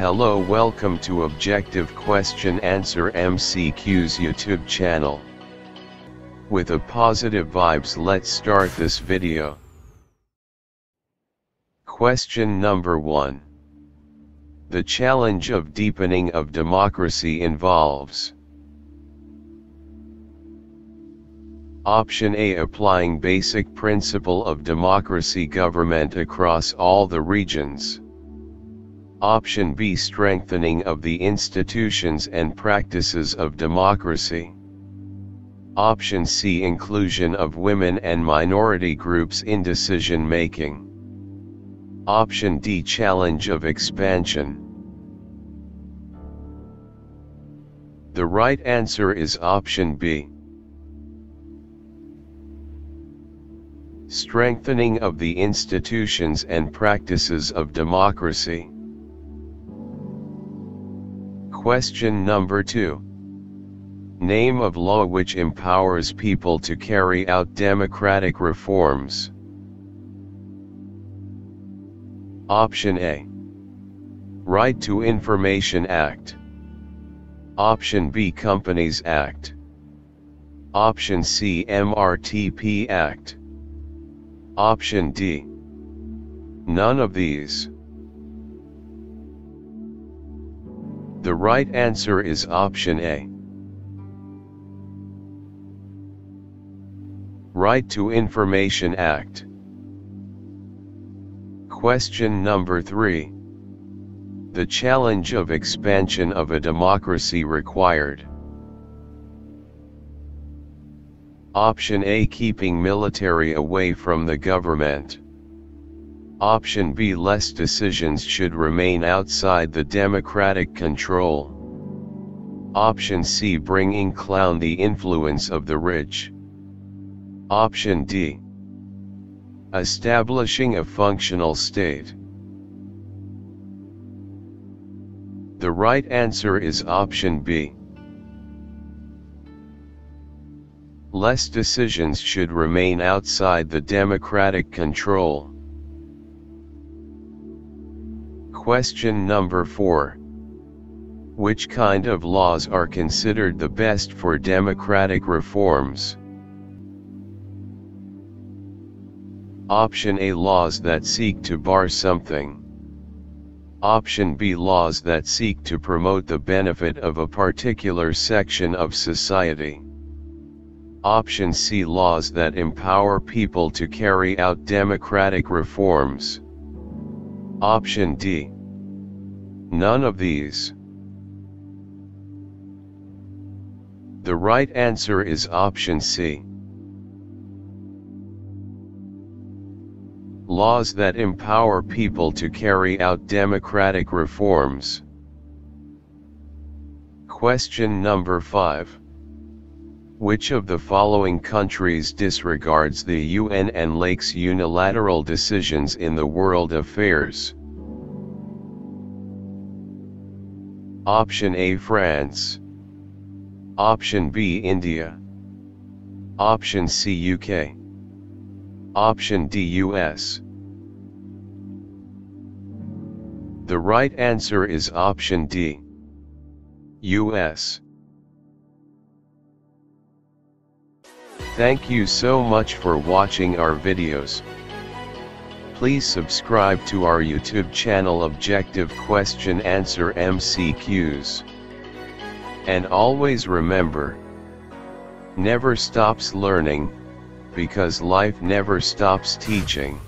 Hello welcome to Objective Question Answer MCQ's YouTube channel. With a positive vibes let's start this video. Question number 1. The challenge of deepening of democracy involves Option A Applying basic principle of democracy government across all the regions. Option B Strengthening of the institutions and practices of democracy. Option C Inclusion of women and minority groups in decision making. Option D Challenge of expansion. The right answer is option B. Strengthening of the institutions and practices of democracy. Question number 2. Name of law which empowers people to carry out democratic reforms. Option A. Right to Information Act. Option B Companies Act. Option C MRTP Act. Option D. None of these. The right answer is option A. Right to Information Act. Question number 3. The challenge of expansion of a democracy required. Option A Keeping military away from the government. Option B Less decisions should remain outside the democratic control. Option C Bringing clown the influence of the rich. Option D Establishing a functional state. The right answer is option B. Less decisions should remain outside the democratic control. Question number 4. Which kind of laws are considered the best for democratic reforms? Option A Laws that seek to bar something. Option B Laws that seek to promote the benefit of a particular section of society. Option C Laws that empower people to carry out democratic reforms. Option D. None of these. The right answer is option C. Laws that empower people to carry out democratic reforms. Question number 5. Which of the following countries disregards the UN and Lake's unilateral decisions in the world affairs? Option A France. Option B India. Option C UK Option D US The right answer is option D US Thank you so much for watching our videos. Please subscribe to our YouTube channel Objective Question Answer MCQs. And always remember, never stops learning, because life never stops teaching.